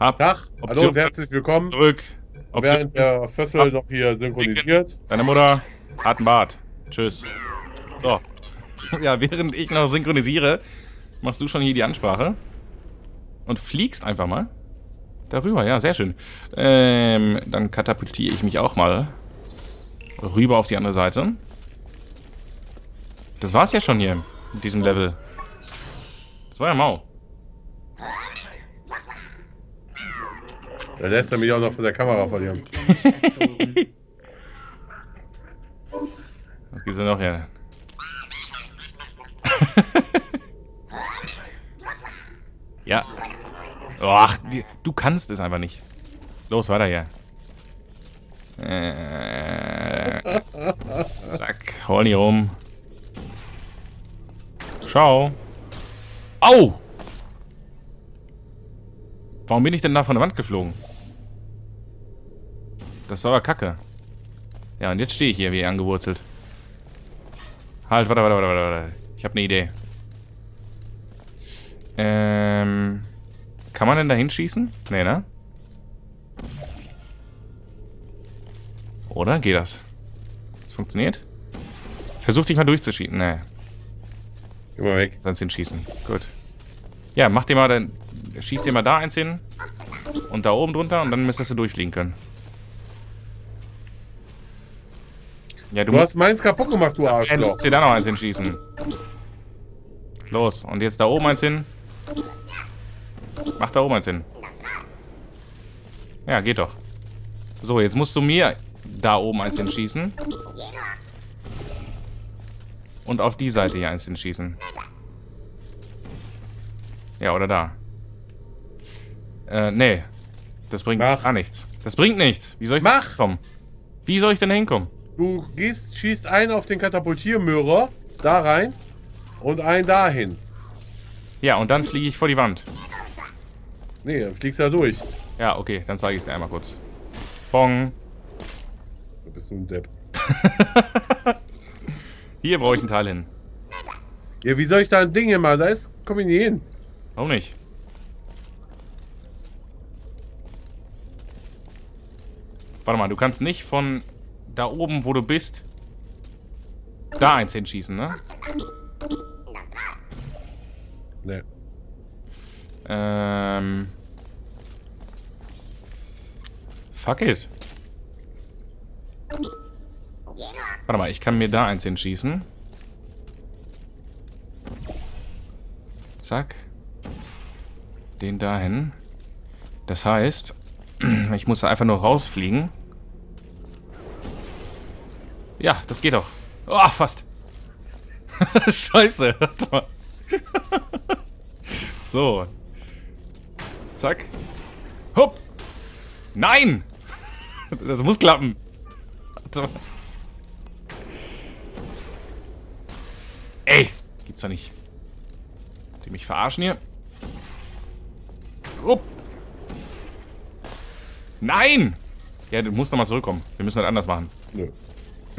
Hab Tag, hallo und herzlich willkommen. zurück. Option Während der Fessel noch hier synchronisiert. Deine Mutter hat einen Bart. Tschüss. So. Ja, während ich noch synchronisiere, machst du schon hier die Ansprache. Und fliegst einfach mal. Darüber, ja, sehr schön. Ähm, dann katapultiere ich mich auch mal rüber auf die andere Seite. Das war's ja schon hier mit diesem Level. Das war ja mau. Da lässt er mich auch noch von der Kamera verlieren. Was gibt's denn noch hier? ja. Ach, die- du kannst es einfach nicht. Los, weiter hier. Äh, zack, hol die rum. Schau. Au! Warum bin ich denn da von der Wand geflogen? Das war aber kacke. Ja, und jetzt stehe ich hier wie angewurzelt. Halt, warte, warte, warte, warte, warte. Ich habe eine Idee. Ähm. Kann man denn da hinschießen? Nee, ne? Oder? Geht das? Das funktioniert? Versuch dich mal durchzuschießen. Nee, Geh mal weg. sonst hinschießen. Gut. Ja, mach dir mal dann. Schieß dir mal da eins hin. Und da oben drunter und dann müsstest du durchfliegen können. Ja, Du hast meins kaputt gemacht, du Hey, du Arschloch. musst dir da noch eins hinschießen. Los, und jetzt da oben eins hin. Mach da oben eins hin. Ja, geht doch. So, jetzt musst du mir da oben eins hinschießen. Und auf die Seite hier eins hinschießen. Ja, oder da. Äh, nee. Das bringt Mach. gar nichts. Das bringt nichts. Wie soll ich Mach. da hinkommen? Wie soll ich denn hinkommen? Du gehst, schießt einen auf den Katapultiermöhrer, da rein und einen dahin. Ja, und dann fliege ich vor die Wand. Nee, dann fliegst du da durch. Ja, okay, dann zeige ich es dir einmal kurz. Bong. Du bist nun ein Depp. Hier brauche ich ein Teil hin. Ja, wie soll ich da ein Ding hier machen? Da ist, komm ich nicht hin. Warum nicht? Warte mal, du kannst nicht von da oben, wo du bist, da eins hinschießen, ne? Nee. Ähm. Fuck it. Warte mal, ich kann mir da eins hinschießen. Zack. Den dahin. Das heißt, ich muss einfach nur rausfliegen. Ja, das geht doch. Oh, fast. Scheiße. So. Zack. Hupp. Nein! Das muss klappen. Ey, gibt's doch nicht. Die mich verarschen hier. Upp. Nein! Ja, du musst nochmal zurückkommen. Wir müssen das anders machen. Nö.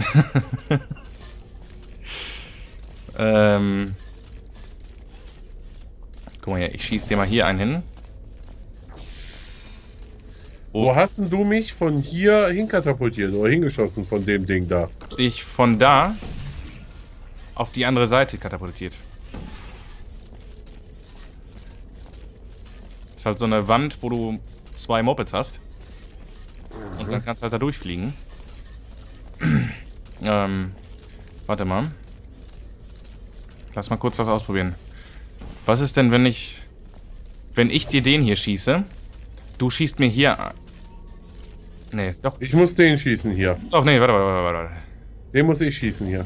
Ähm. Guck mal hier, ich schieß dir mal hier einen hin. Wo hast denn du mich von hier hinkatapultiert oder hingeschossen von dem Ding da? dich von da auf die andere Seite katapultiert. Ist halt so eine Wand, wo du zwei Mopeds hast. Und dann kannst du halt da durchfliegen. Ähm, warte mal. Lass mal kurz was ausprobieren. Was ist denn, wenn ich... Wenn ich dir den hier schieße, du schießt mir hier... Nee, doch. Ich muss den schießen hier. Doch, nee, warte, warte, warte, warte. Den muss ich schießen hier.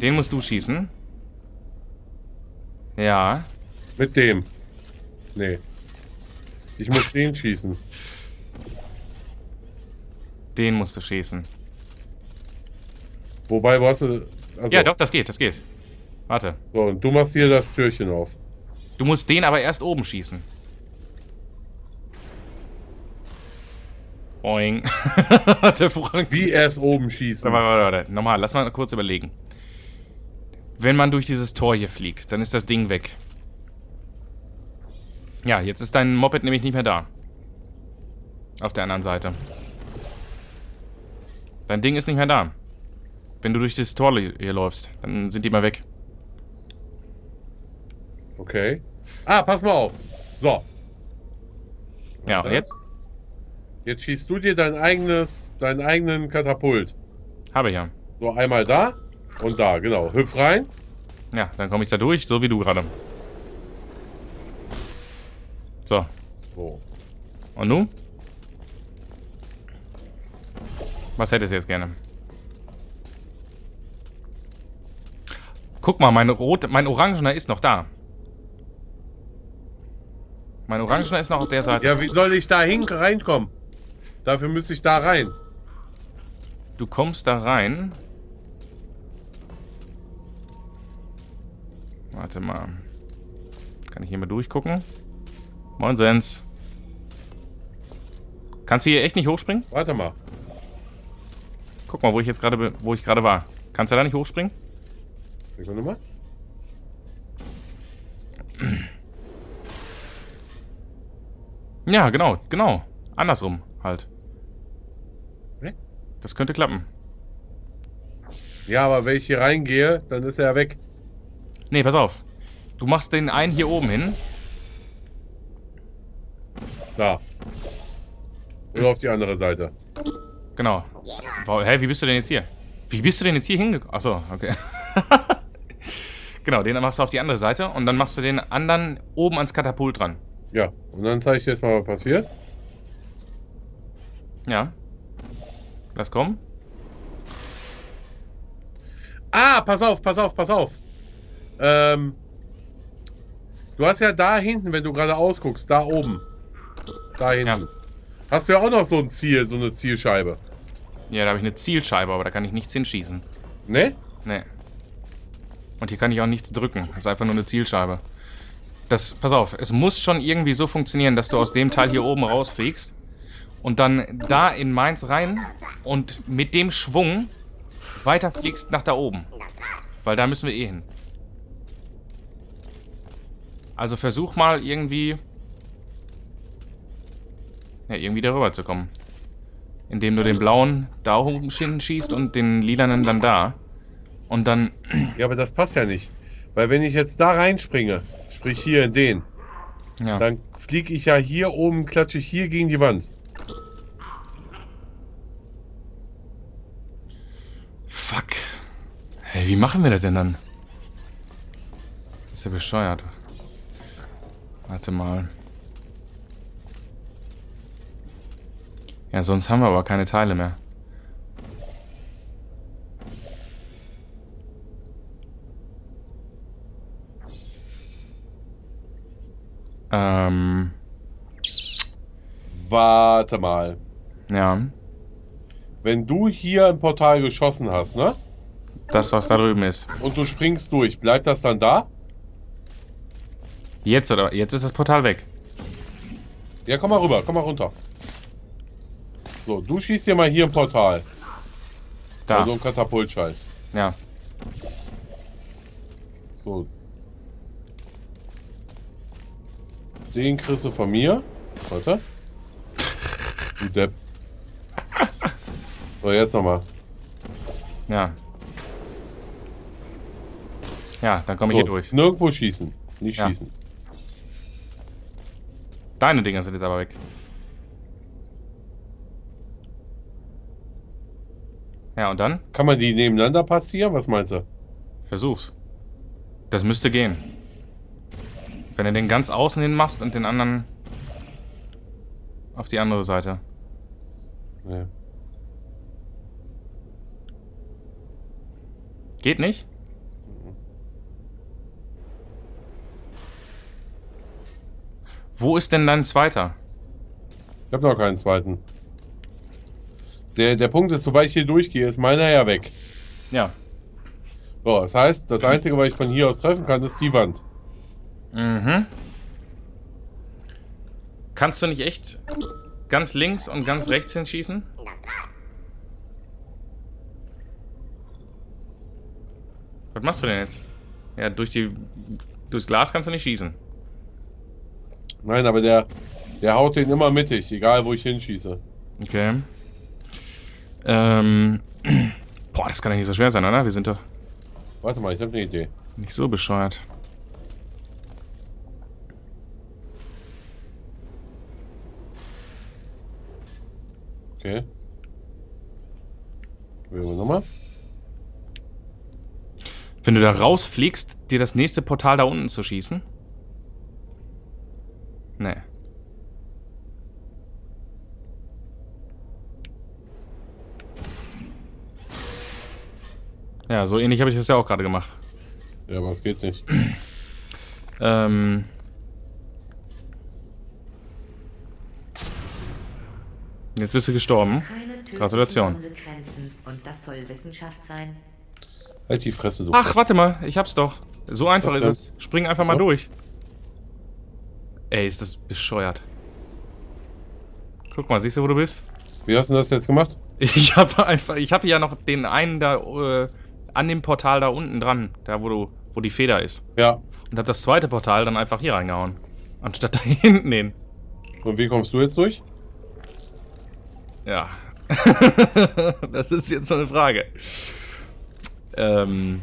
Den musst du schießen. Ja. Mit dem. Nee. Ich muss den schießen. Den musst du schießen. Wobei, wo hast du. Also, Ja, doch, das geht, das geht. Warte. So, und du machst hier das Türchen auf. Du musst den aber erst oben schießen. Boing. Der Frank. Wie erst oben schießen. Warte, warte, warte. Nochmal, lass mal kurz überlegen. Wenn man durch dieses Tor hier fliegt, dann ist das Ding weg. Ja, jetzt ist dein Moped nämlich nicht mehr da. Auf der anderen Seite. Dein Ding ist nicht mehr da. Wenn du durch das Tor hier läufst, dann sind die mal weg. Okay. Ah, pass mal auf. So. Ja, und jetzt? Jetzt schießt du dir dein eigenes, deinen eigenen Katapult. Habe ich ja. So, einmal da und da, genau. Hüpf rein. Ja, dann komme ich da durch, so wie du gerade. So, So. und nun? Was hättest du jetzt gerne? Guck mal, mein rot, mein orangener ist noch da. Mein orangener ist noch auf der Seite. Ja, wie soll ich da hin reinkommen? Dafür müsste ich da rein. Du kommst da rein. Warte mal. Kann ich hier mal durchgucken? Moin Sens. Kannst du hier echt nicht hochspringen? Warte mal. Guck mal, wo ich jetzt gerade wo ich gerade war. Kannst du da nicht hochspringen? Sekunde mal. Ja, genau, genau. Andersrum halt. Das könnte klappen. Ja, aber wenn ich hier reingehe, dann ist er ja weg. Nee, pass auf. Du machst den einen hier oben hin. Da. Oder auf die andere Seite. Genau. Hä, wie bist du denn jetzt hier? Wie bist du denn jetzt hier hingekommen? Achso, okay. genau, den machst du auf die andere Seite und dann machst du den anderen oben ans Katapult dran. Ja, und dann zeige ich dir jetzt mal, was passiert. Ja. Lass kommen. Ah, pass auf, pass auf, pass auf. Ähm, du hast ja da hinten, wenn du gerade ausguckst, da oben. Da hinten. Ja. Hast du ja auch noch so ein Ziel, so eine Zielscheibe. Ja, da habe ich eine Zielscheibe, aber da kann ich nichts hinschießen. Ne? Nee. Und hier kann ich auch nichts drücken. Das ist einfach nur eine Zielscheibe. Das, pass auf, es muss schon irgendwie so funktionieren, dass du aus dem Teil hier oben rausfliegst und dann da in Mainz rein und mit dem Schwung weiterfliegst nach da oben. Weil da müssen wir eh hin. Also versuch mal irgendwie... Ja, irgendwie darüber zu kommen. Indem du den blauen da oben schießt und den lilanen dann da. Und dann Ja, aber das passt ja nicht. Weil wenn ich jetzt da reinspringe, sprich hier in den, Ja. dann fliege ich ja hier oben, klatsche ich hier gegen die Wand. Fuck. Hey, wie machen wir das denn dann? Ist ja bescheuert. Warte mal. Ja, sonst haben wir aber keine Teile mehr. Ähm, Warte mal. ja. Wenn du hier ein Portal geschossen hast, ne? Das, was da drüben ist. Und du springst durch, bleibt das dann da? Jetzt oder? Jetzt ist das Portal weg. Ja, komm mal rüber, komm mal runter. So, du schießt dir mal hier ein Portal. Da. Also ein Katapult-Scheiß. Ja. So. Den kriegst du von mir. Warte. Du Depp. So, jetzt nochmal. Ja. Ja, dann komme ich So, hier durch. nirgendwo schießen. Nicht Ja. schießen. Deine Dinger sind jetzt aber weg. Ja, und dann? Kann man die nebeneinander passieren? Was meinst du? Versuch's. Das müsste gehen. Wenn du den ganz außen hin machst und den anderen auf die andere Seite. Nee. Geht nicht? Wo ist denn dein zweiter? Ich habe noch keinen zweiten. Der, der Punkt ist, sobald ich hier durchgehe, ist meiner ja weg. Ja. So, das heißt, das Einzige, was ich von hier aus treffen kann, ist die Wand. Mhm. Kannst du nicht echt ganz links und ganz rechts hinschießen? Was machst du denn jetzt? Ja, durch die durchs Glas kannst du nicht schießen. Nein, aber der, Der haut den immer mittig, egal wo ich hinschieße. Okay. Ähm. Boah, das kann ja nicht so schwer sein, oder? Wir sind doch Warte mal, ich habe eine Idee. nicht so bescheuert. Okay. Wählen wir nochmal. Wenn du da rausfliegst, dir das nächste Portal da unten zu schießen? Nee. Ja, so ähnlich habe ich das ja auch gerade gemacht. Ja, aber es geht nicht. Ähm. Jetzt bist du gestorben. Gratulation. Konsequenzen. Und das soll Wissenschaft sein? Halt die Fresse, du. Ach, warte mal, ich hab's doch. So einfach ist es. Spring einfach mal durch. Ey, ist das bescheuert. Guck mal, siehst du, wo du bist? Wie hast du das jetzt gemacht? Ich habe einfach, ich habe ja noch den einen da äh, an dem Portal da unten dran, da wo du, wo die Feder ist. Ja. Und habe das zweite Portal dann einfach hier reingehauen, anstatt da hinten hin. Und wie kommst du jetzt durch? Ja. das ist jetzt so eine Frage. Ähm.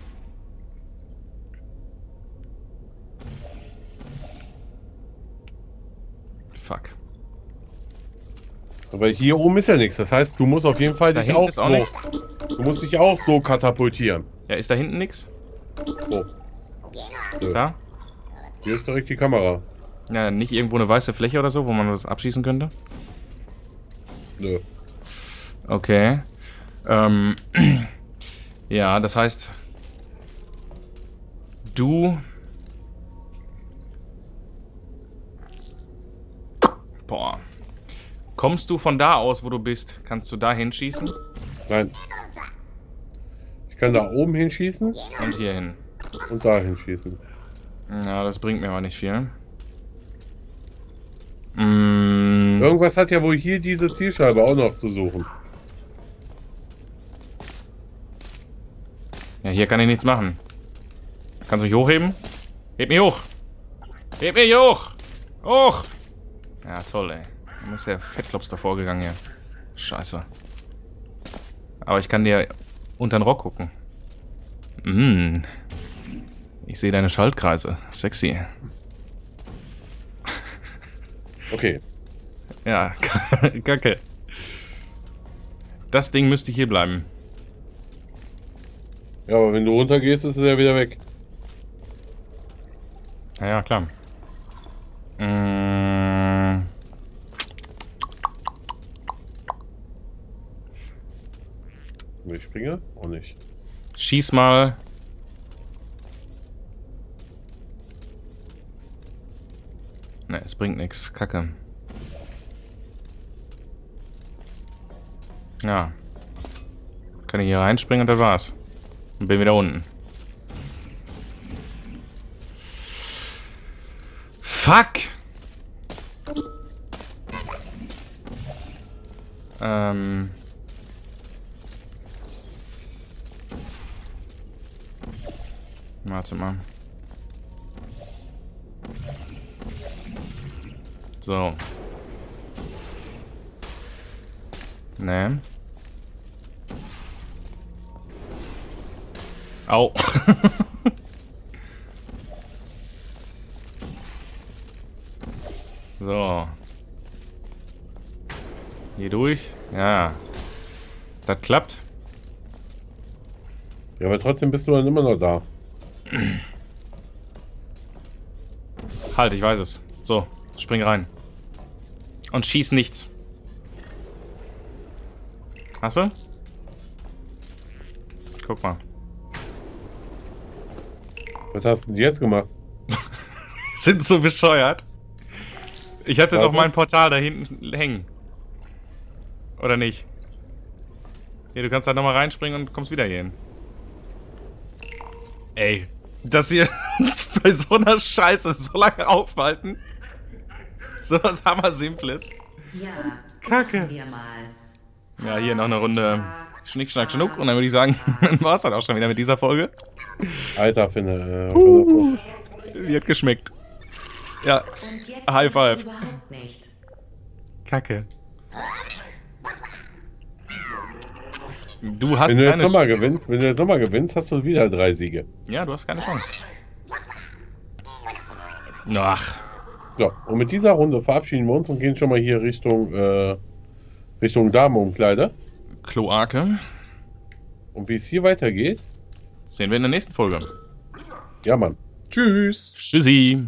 Fuck. Aber hier oben ist ja nichts. Das heißt, du musst auf jeden Fall Da dich auch auch so. nichts. Du musst dich auch so katapultieren. Ja, ist da hinten nix? Oh. Nö. Da? Hier ist direkt die Kamera. Ja, nicht irgendwo eine weiße Fläche oder so, wo man das abschießen könnte? Nö. Okay. Ähm. Ja, das heißt. Du. Boah. Kommst du von da aus, wo du bist? Kannst du da hinschießen? Nein. Ich kann da oben hinschießen Und hier hin. und da hinschießen. Ja, das bringt mir aber nicht viel. Mm, Irgendwas hat ja wohl hier diese Zielscheibe auch noch zu suchen. ja, hier kann ich nichts machen. Kannst du mich hochheben? Heb mich hoch! Heb mich hoch! Hoch! Ja, toll, ey. Dann ist der Fettklops davor gegangen hier. Scheiße. Aber ich kann dir unter den Rock gucken. Mm. Ich sehe deine Schaltkreise. Sexy. Okay. Ja, kacke. Das Ding müsste hier bleiben. Ja, aber wenn du runtergehst, ist es ja wieder weg. Ja, ja, klar. Mm. Ich springe? Auch nicht. Schieß mal. Ne, es bringt nichts. Kacke. Ja. Kann ich hier reinspringen und das war's. Und bin wieder unten. Fuck! Ähm. Warte mal. So. Nee. Au. so. Hier durch. Ja. Das klappt. Ja, aber trotzdem bist du dann immer noch da. Halt, ich weiß es. So, spring rein. Und schieß nichts. Hast du? Guck mal. Was hast du denn jetzt gemacht? Sind so bescheuert. Ich hatte Warte. doch mein Portal da hinten hängen. Oder nicht? Hier, du kannst da nochmal reinspringen und kommst wieder hier hin. Ey, dass ihr bei so einer Scheiße so lange aufhalten. So was hammer Simples. Ja. Kacke. Wir mal. Ja, hier noch eine Runde Schnick, Schnack, Schnuck. Und dann würde ich sagen, dann war es dann auch schon wieder mit dieser Folge. Alter, finde. Äh, Vanessa. Wie hat geschmeckt. Ja, High five. Kacke. Du hast Wenn du jetzt nochmal gewinnst, wenn du jetzt nochmal gewinnst, hast du wieder drei Siege. Ja, du hast keine Chance. Ach, So, und mit dieser Runde verabschieden wir uns und gehen schon mal hier Richtung, äh, Richtung Damenumkleider. Kloake. Und wie es hier weitergeht, Sehen wir in der nächsten Folge. ja Mann. Tschüss. Tschüssi.